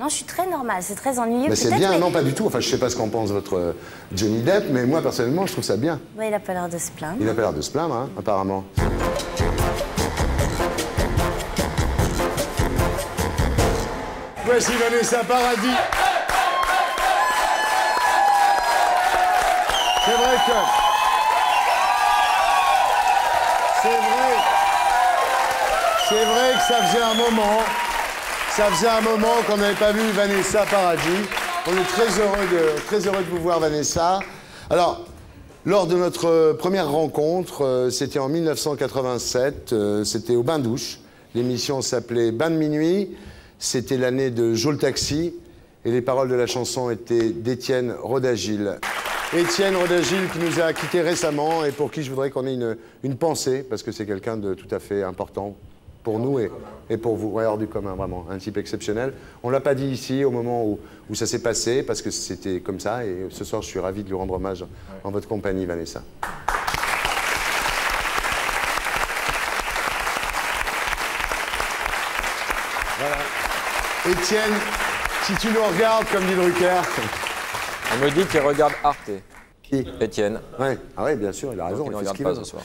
Non, je suis très normale, c'est très ennuyeux. Mais c'est bien, mais- non pas du tout. Enfin, je sais pas ce qu'en pense votre euh, Johnny Depp, mais moi personnellement, je trouve ça bien. Ouais, il a pas l'air de se plaindre. Il n'a pas l'air de se plaindre, hein, apparemment. Voici Vanessa Paradis. C'est vrai que. C'est vrai. C'est vrai que ça faisait un moment. Ça faisait un moment qu'on n'avait pas vu Vanessa Paradis. On est très heureux de, très heureux de vous voir, Vanessa. Alors, lors de notre euh, première rencontre, euh, c'était en 1987, euh, c'était au Bain Douche. L'émission s'appelait Bain de minuit. C'était l'année de Joe le Taxi. Et les paroles de la chanson étaient d'Étienne Rodagil. Étienne Rodagil qui nous a quittés récemment et pour qui je voudrais qu'on ait une, une pensée, parce que c'est quelqu'un de tout à fait important pour nous et, et pour vous. Ouais, hors du commun, vraiment. Un type exceptionnel. On ne l'a pas dit ici au moment où, où ça s'est passé, parce que c'était comme ça. Et ce soir, je suis ravi de lui rendre hommage en votre compagnie, Vanessa. Voilà. Étienne, si tu nous regardes, comme dit Drucker. On me dit qu'il regarde Arte. Qui? Étienne. Ouais. Ah oui, bien sûr, il a raison. il ne regarde pas ce soir.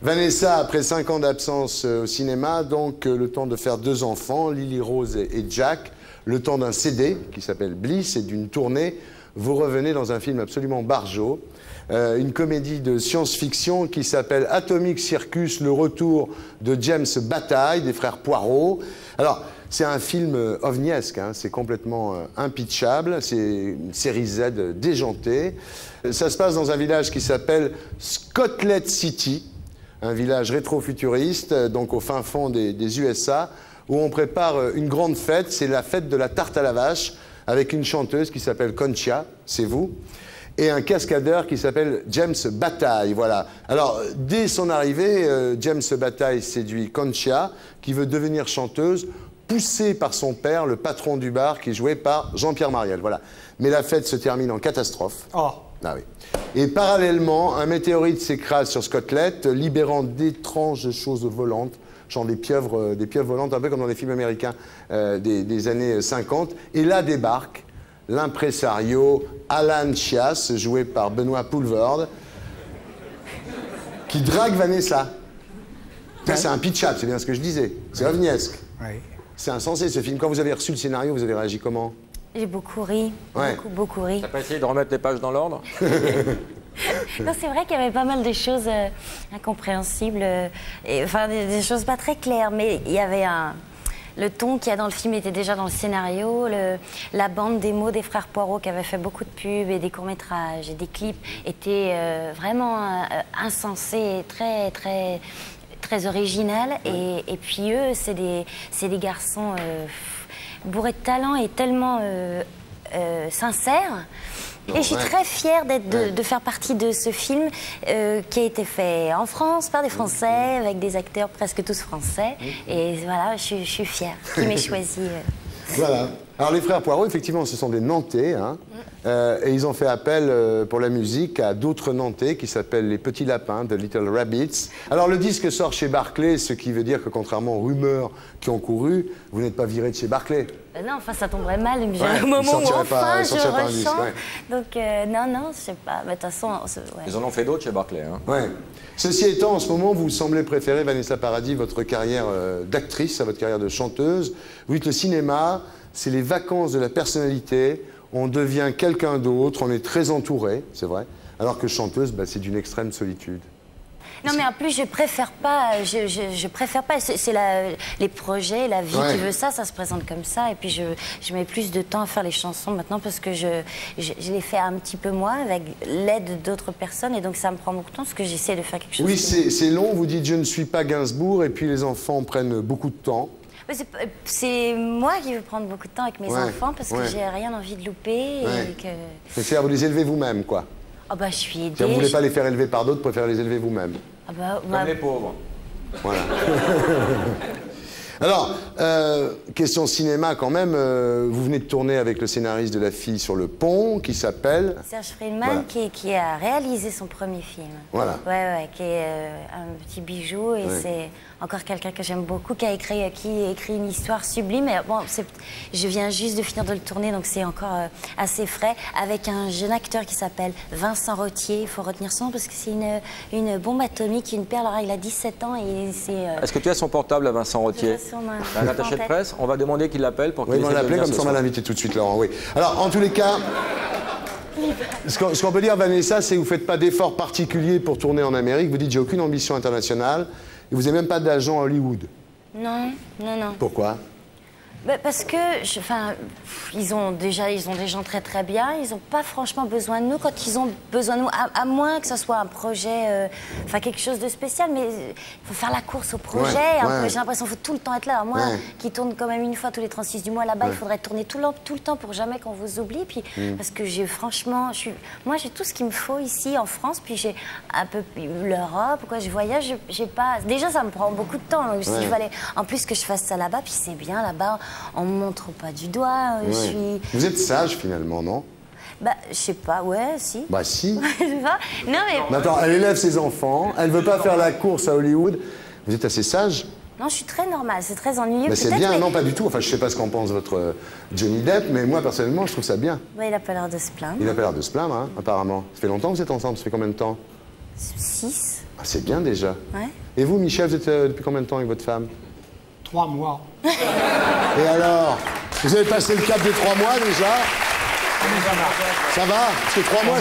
Vanessa, après cinq ans d'absence euh, au cinéma, donc euh, le temps de faire deux enfants, Lily Rose et Jack, le temps d'un CD qui s'appelle Bliss et d'une tournée, vous revenez dans un film absolument barjot, euh, une comédie de science-fiction qui s'appelle Atomic Circus, le retour de James Bataille, des frères Poirot. Alors, c'est un film ovniesque, hein, c'est complètement euh, impitchable, c'est une série Z déjantée. Ça se passe dans un village qui s'appelle Scotlet City, un village rétro-futuriste, euh, donc au fin fond des, USA, où on prépare euh, une grande fête, c'est la fête de la tarte à la vache, avec une chanteuse qui s'appelle Concha, c'est vous, et un cascadeur qui s'appelle James Bataille, voilà. Alors, euh, dès son arrivée, James Bataille séduit Concha, qui veut devenir chanteuse, poussée par son père, le patron du bar, qui est joué par Jean-Pierre Mariel, voilà. Mais la fête se termine en catastrophe. Oh. Ah oui. Et parallèlement, un météorite s'écrase sur Scotland, libérant d'étranges choses volantes, genre des pieuvres, euh, des pieuvres volantes, un peu comme dans les films américains euh, des, des années 50. Et là débarque l'impresario Alan Chias, joué par Benoît Poulvord, qui drague Vanessa. C'est un pitch-up, c'est bien ce que je disais. C'est ovniesque. Oui. C'est insensé ce film. Quand vous avez reçu le scénario, vous avez réagi comment? J'ai beaucoup ri, Ouais. beaucoup, beaucoup ri. T'as pas essayé de remettre les pages dans l'ordre? Non, c'est vrai qu'il y avait pas mal de choses euh, incompréhensibles, euh, et, enfin des, des choses pas très claires, mais il y avait un. Le ton qu'il y a dans le film était déjà dans le scénario. le- la bande des mots des frères Poirot qui avaient fait beaucoup de pubs et des courts-métrages et des clips était euh, vraiment euh, insensée très, très, très originale. Et, et puis eux, c'est des, c'est des garçons bourrés de talent et tellement euh, euh, sincères. Et je suis ouais. très fière d'être de, de faire partie de ce film euh, qui a été fait en France par des Français avec des acteurs presque tous français. Et voilà, je, suis- je suis fière qui m'ait choisi. Voilà. Alors les frères Poirot, effectivement, ce sont des Nantais, hein, Euh, et ils ont fait appel euh, pour la musique à d'autres Nantais qui s'appellent les Petits Lapins, de Little Rabbits. Alors le disque sort chez Barclay, ce qui veut dire que contrairement aux rumeurs qui ont couru, vous n'êtes pas viré de chez Barclay. Euh, non, enfin, ça tomberait mal. J'ai Ouais, un il moment où enfin pas- je sortirait pas un disque, ressens. ouais. Donc, euh, non, non, je sais pas. Mais de toute façon, ouais. Ils en ont fait d'autres chez Barclay. Hein. Ouais. Ceci étant, en ce moment, vous semblez préférer, Vanessa Paradis, votre carrière euh, d'actrice à votre carrière de chanteuse. Vous dites le cinéma, c'est les vacances de la personnalité. On devient quelqu'un d'autre, on est très entouré, c'est vrai. Alors que chanteuse, bah, c'est d'une extrême solitude. Non, mais en plus, je préfère pas. Je, je, je préfère pas. C'est les projets, la vie Ouais. qui veut ça, ça se présente comme ça. Et puis, je, je mets plus de temps à faire les chansons maintenant parce que je, je, les fais un petit peu moins avec l'aide d'autres personnes. Et donc, ça me prend beaucoup de temps parce que j'essaie de faire quelque chose. Oui, c'est long, vous dites je ne suis pas Gainsbourg, et puis les enfants prennent beaucoup de temps. C'est moi qui veux prendre beaucoup de temps avec mes Ouais, enfants parce ouais. que j'ai rien envie de louper. Ouais. Et que... C'est à vous les élever vous-même, quoi. Oh, bah, je suis aidée. Vous ne voulez je- pas les faire élever par d'autres, vous préférez les élever vous-même. Ah, bah, Comme bah, les pauvres. Voilà. Alors, euh, question cinéma quand même. euh, vous venez de tourner avec le scénariste de La fille sur le pont, qui s'appelle. Serge Friedman Voilà. qui, qui a réalisé son premier film. Voilà. Ouais, ouais, qui est euh, un petit bijou et Ouais. c'est. encore quelqu'un que j'aime beaucoup, qui a écrit, qui a écrit une histoire sublime. Et bon, je viens juste de finir de le tourner, donc c'est encore euh, assez frais, avec un jeune acteur qui s'appelle Vincent Rottier. Il faut retenir son nom parce que c'est une, une bombe atomique, une perle. Alors, il a 17 ans et c'est... euh, Est-ce que tu as son portable à Vincent Rotier Ma- un attaché de presse On va demander qu'il l'appelle pour qu'il Oui, mais on l'appelait comme ça, on va soir. l'inviter tout de suite, Laurent, oui. Alors, en tous les cas, ce qu'on ce qu'on peut dire, Vanessa, c'est que vous ne faites pas d'efforts particuliers pour tourner en Amérique. Vous dites, j'ai aucune ambition internationale. Et vous n'avez même pas d'agent à Hollywood. Non, non, non. Pourquoi? Bah, parce que, je- enfin, ils ont déjà, ils ont des gens très très bien. Ils n'ont pas franchement besoin de nous quand ils ont besoin de nous, à, à moins que ce soit un projet, euh, enfin quelque chose de spécial. Mais il faut faire la course au projet. Ouais, ouais. J'ai l'impression qu'il faut tout le temps être là. Moi, Ouais. qui tourne quand même une fois tous les 36 du mois là-bas, il faudrait tourner tout le, tout le temps pour jamais qu'on vous oublie. Puis Mm. parce que j'ai franchement, je suis, moi j'ai tout ce qu'il me faut ici en France. Puis j'ai un peu l'Europe, quoi. Je voyage, j'ai- pas. Déjà, ça me prend beaucoup de temps. Donc, Ouais. s'il fallait, en plus que je fasse ça là-bas, puis c'est bien là-bas, on me montre pas du doigt. euh, Je suis, Vous êtes sage, finalement, non? Bah, je sais pas, ouais, si. Bah si. Non mais, attends, elle élève ses enfants, elle veut pas faire la course à Hollywood. Vous êtes assez sage non, je suis très normale. C'est très ennuyeux. Mais c'est bien, mais- non pas du tout. Enfin, je sais pas ce qu'en pense votre euh, Johnny Depp, mais moi, personnellement, je trouve ça bien. Bah, il a pas l'air de se plaindre. Il a pas l'air de se plaindre, hein, apparemment. Ça fait longtemps que vous êtes ensemble Ça fait combien de temps? 6 Ah, C'est bien déjà. Ouais. Et vous, Michel, vous êtes euh, depuis combien de temps avec votre femme? Trois mois. Et alors Vous avez passé le cap des trois mois déjà Ça va Parce que trois mois.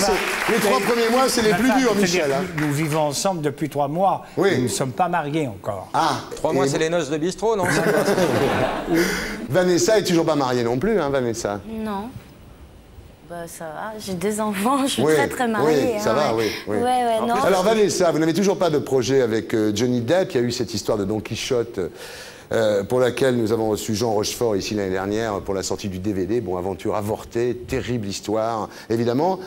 Les trois premiers mois, c'est les plus durs, Michel. hein. Nous vivons ensemble depuis trois mois. Oui. Nous ne sommes pas mariés encore. Ah Trois mois, c'est les noces de bistrot, non Vanessa est toujours pas mariée non plus, hein, Vanessa Non. Bah, ça va. J'ai deux enfants. Je suis Oui, très, très mariée. oui, ça hein, va, ouais. oui, oui. Ouais, ouais, non. Alors Vanessa, vous n'avez toujours pas de projet avec euh, Johnny Depp. Il y a eu cette histoire de Don Quichotte euh, pour laquelle nous avons reçu Jean Rochefort ici l'année dernière pour la sortie du DVD. Bon, aventure avortée, terrible histoire, évidemment.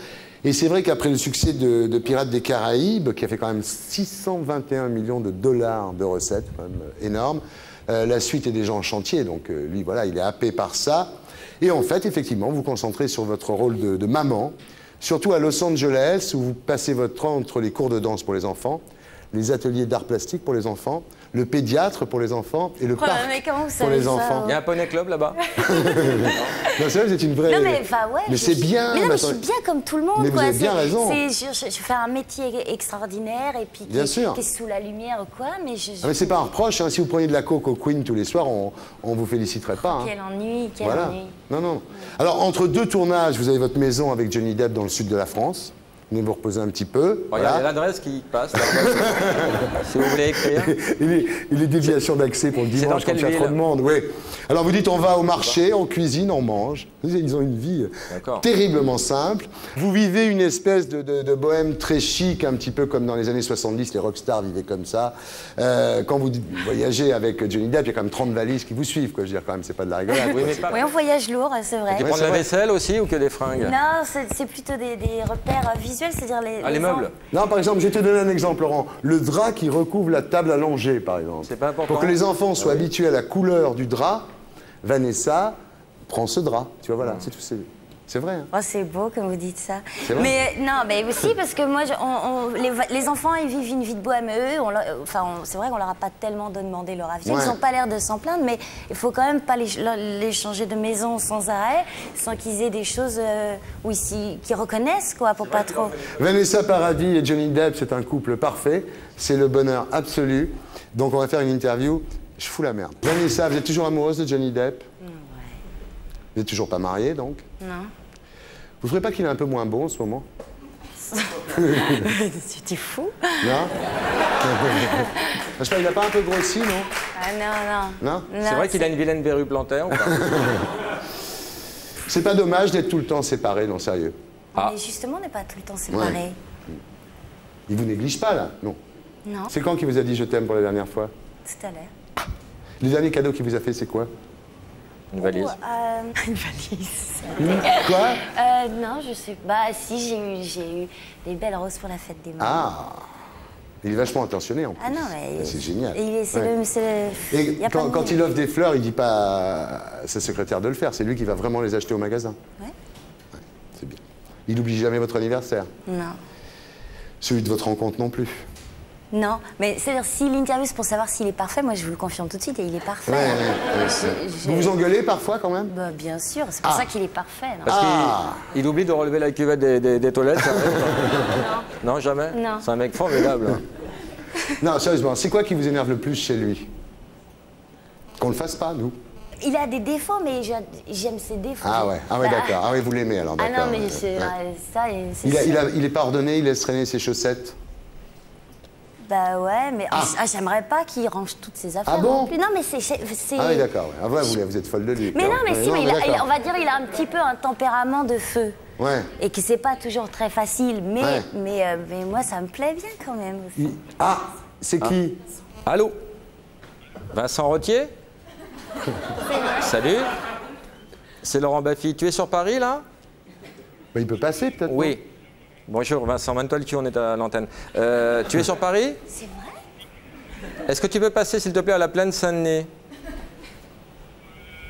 Et c'est vrai qu'après le succès de, Pirates des Caraïbes, qui a fait quand même 621 millions de dollars de recettes, quand même euh, énorme, euh, la suite est déjà en chantier. Donc euh, lui, voilà, il est happé par ça. Et en fait, effectivement, vous concentrez sur votre rôle de maman, surtout à Los Angeles, où vous passez votre temps entre les cours de danse pour les enfants, les ateliers d'art plastique pour les enfants, le pédiatre pour les enfants et le Oh là, parc mais comment vous pour les ça, enfants. Il y a un poney club là-bas Non, c'est vrai, vous êtes une vraie... Non mais enfin ouais. Mais c'est bien. Mais non, mais je suis bien comme tout le monde. Mais vous quoi. avez bien raison. Je, je- je fais un métier extraordinaire et puis qui, Bien sûr. qui est sous la lumière ou quoi, mais je. Ah, mais c'est pas un reproche, hein. si vous preniez de la coke au Queen tous les soirs, on, on vous féliciterait pas. hein. Quel ennui, quel Voilà. ennui. Non, non. Alors, entre deux tournages, vous avez votre maison avec Johnny Depp dans le sud de la France. Venez vous reposer un petit peu. Regardez Voilà. l'adresse qui passe. là. si vous voulez écrire. Il est, il est déviation d'accès pour le dimanche quand il y a trop de monde. Oui. Alors vous dites on va au marché, on cuisine, on mange. Ils ont une vie D'accord. terriblement simple. Vous vivez une espèce de, de- de bohème très chic, un petit peu comme dans les années 70, les rockstars vivaient comme ça. Euh, quand vous voyagez avec Johnny Depp, il y a quand même 30 valises qui vous suivent. Quoi. Je veux dire quand même, c'est pas de la rigolade. Oui, pas. On voyage lourd, c'est vrai. Tu prends de la vaisselle aussi ou que des fringues Non, c'est plutôt des, des repères euh, c'est-à-dire les. Ah, les meubles Non, par exemple, je vais te donner un exemple, Laurent. Le drap qui recouvre la table à langer, par exemple. C'est pas important. Pour que les enfants soient habitués à la couleur du drap, Vanessa prend ce drap. Tu vois, voilà, c'est tout. C'est- vrai. hein. Oh, c'est beau comme vous dites ça. C'est vrai Mais euh, non, mais aussi parce que moi, je- on- on- les, enfants, ils vivent une vie de bohème. Eux, on leur- enfin, on- c'est vrai qu'on leur a pas tellement demandé leur avis. Ouais. Ils n'ont pas l'air de s'en plaindre, mais il faut quand même pas les, changer de maison sans arrêt, sans qu'ils aient des choses euh, où ils s'y- qu'ils reconnaissent, quoi, pour pas trop. Vanessa Paradis et Johnny Depp, c'est un couple parfait. C'est le bonheur absolu. Donc, on va faire une interview. Je fous la merde. Vanessa, vous êtes toujours amoureuse de Johnny Depp? Vous n'êtes toujours pas mariée, donc? Non. Vous ne trouvez pas qu'il est un peu moins beau en ce moment C'était fou. Non Je sais pas, il n'a pas un peu grossi, non Ah non, non. Non C'est vrai qu'il a une vilaine verrue plantaire ou pas C'est pas dommage d'être tout le temps séparés, non, sérieux. Ah. Mais justement, on n'est pas tout le temps séparés. Il vous néglige pas, là Non. Non, C'est quand qu'il vous a dit je t'aime pour la dernière fois tout à l'heure. Le dernier cadeau qu'il vous a fait, c'est quoi Une valise. Euh, une valise. Quoi? Euh, non, je sais pas. Si, j'ai eu, j'ai eu des belles roses pour la fête des mamans. Ah Il est vachement attentionné, en plus. Ah non, mais. Ah, C'est génial. Et c'est Ouais. le. le- quand, il offre des fleurs, il dit pas à sa secrétaire de le faire. C'est lui qui va vraiment les acheter au magasin. Ouais. C'est bien. Il n'oublie jamais votre anniversaire. Non. Celui de votre rencontre non plus. Non, mais c'est-à-dire, si l'interview c'est pour savoir s'il est parfait, moi je vous le confirme tout de suite et il est parfait. Ouais, hein. ouais, ouais, Je- c'est- je- Vous vous engueulez parfois quand même? Bah, bien sûr, c'est pour Ah. ça qu'il est parfait. non? Parce Ah. qu'il il oublie de relever la cuvette des, des- des toilettes, ça Non, jamais? Non. C'est un mec formidable. hein. Non, sérieusement, c'est quoi qui vous énerve le plus chez lui? Qu'on le fasse pas, nous? Il a des défauts, mais j'aime ses défauts. Ah ouais, ah ouais Bah, d'accord. Ah oui, vous l'aimez alors, Ah non, mais ouais, c'est ouais. ouais, ça, et c'est Il, a- il, a- il est pas ordonné, il laisse traîner ses chaussettes. Bah ouais, mais Ah. ah, j'aimerais pas qu'il range toutes ses affaires. Ah bon non, plus. non, mais c'est. c'est- Ah oui, d'accord. ouais. Ah ouais, vous, vous êtes folle de lui. Mais non, mais si, mais il a- il- d'accord. on va dire il a un petit peu un tempérament de feu. Ouais. Et que c'est pas toujours très facile, mais, Ouais. mais, euh, mais moi ça me plaît bien quand même. Il- Ah, c'est qui Allô? Vincent Rottier? Salut C'est Laurent Baffy. Tu es sur Paris, là? Bah, Il peut passer peut-être. Oui. Bonjour Vincent, cul, on est à l'antenne. Euh, tu es sur Paris C'est vrai? Est-ce que tu peux passer, s'il te plaît, à la plaine Saint-Denis?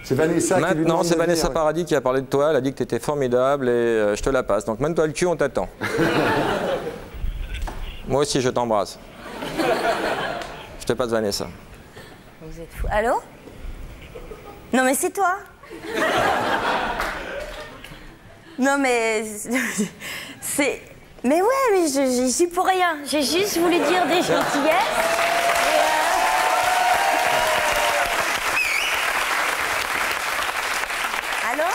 C'est Vanessa Maintenant, c'est Vanessa venir, ouais. Paradis qui a parlé de toi. Elle a dit que tu étais formidable et euh, je te la passe. Donc, mets-toi le cul, on t'attend? Moi aussi, je t'embrasse. Je te passe Vanessa. Vous êtes fou. Allô? Non mais c'est toi Non mais c'est mais ouais mais je j'y suis pour rien. J'ai juste voulu dire des gentillesses. Euh, Allô?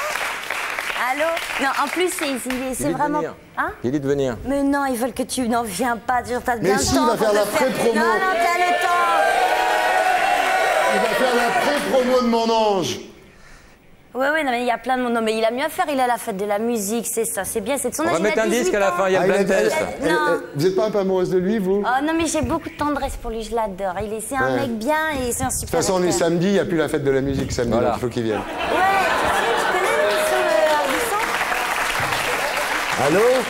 Allô? Non en plus c'est vraiment venir. hein? Il dit de venir. mais non, ils veulent que tu n'en viens pas, tu Mais bien si, le il temps va faire la pré-promo. Non, non, t'as le temps. Il va faire la pré-promo de mon ange. Oui, oui, non, mais il y a plein de monde. Non, mais il a mieux à faire, il a la fête de la musique, c'est ça, c'est bien, c'est de son On âge. va il a mettre un 18 disque à la ans. fin, il y a Ah, il blind test. eh, Non. eh, Vous êtes pas un peu amoureuse de lui, vous? De Oh non, mais j'ai beaucoup de tendresse pour lui, je l'adore. Il est, c'est un Ouais. mec bien et c'est un super. toute façon, on est acteur. samedi, il n'y a plus la fête de la musique samedi, Voilà. donc il faut qu'il vienne. Ouais, tu sais, tu connais l'émission euh, Ardisson? Allô?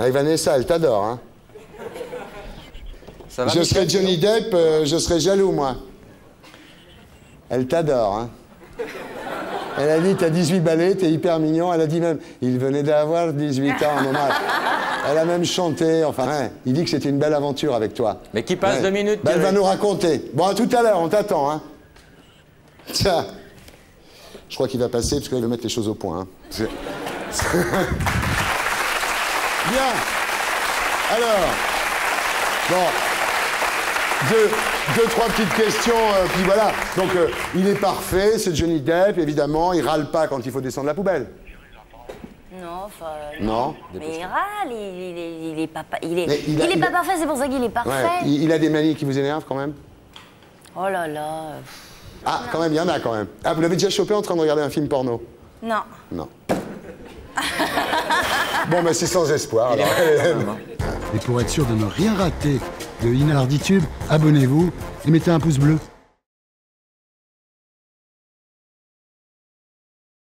Avec Vanessa, elle t'adore, hein Ça va, Je Michel serais Johnny Depp, euh, je serais jaloux, moi. Elle t'adore, hein Elle a dit, t'as 18 balais, t'es hyper mignon. Elle a dit même, il venait d'avoir 18 ans moment. Elle a même chanté, enfin, ouais. il dit que c'était une belle aventure avec toi. Mais qui passe Ouais. deux minutes, Bah, elle va nous raconter. Bon, à tout à l'heure, on t'attend, hein. Tiens. Je crois qu'il va passer parce qu'il veut mettre les choses au point. hein. Bien. Alors. Bon. Deux, deux, trois petites questions, euh, puis voilà. Donc, euh, il est parfait, c'est Johnny Depp, évidemment. Il râle pas quand il faut descendre la poubelle. Non, enfin. Non. Mais il râle, il, il est, il est pas, pa- il est, il est il pas a- parfait, c'est pour ça qu'il est parfait. Ouais. Il, il a des manies qui vous énervent quand même? Oh là là. euh, Ah, quand même, il y en a quand même. Ah, vous l'avez déjà chopé en train de regarder un film porno? Non. Non. bon, mais c'est sans espoir. alors. Et pour être sûr de ne rien rater de Inarditube, abonnez-vous et mettez un pouce bleu.